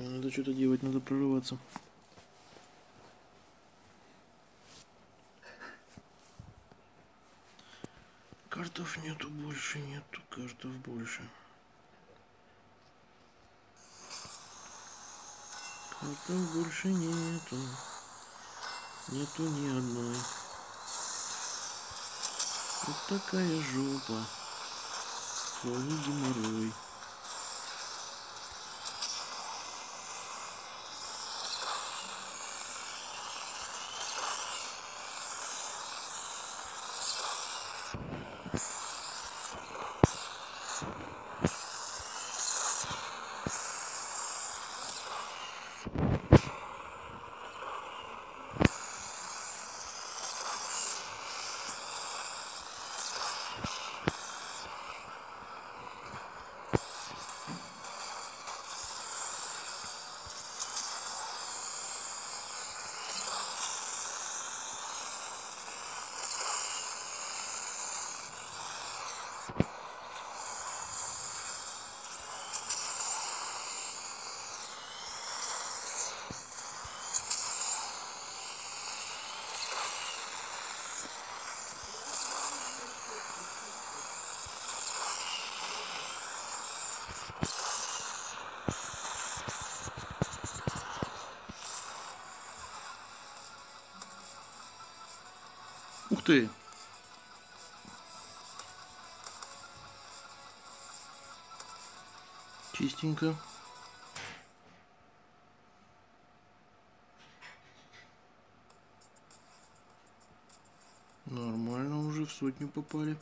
Надо что-то делать, надо прорываться. Картов нету больше, нету картов больше. Картов больше нету. Нету ни одной. Вот такая жопа. Фоне геморрой. Ух ты! Чистенько. Нормально уже в сотню попали.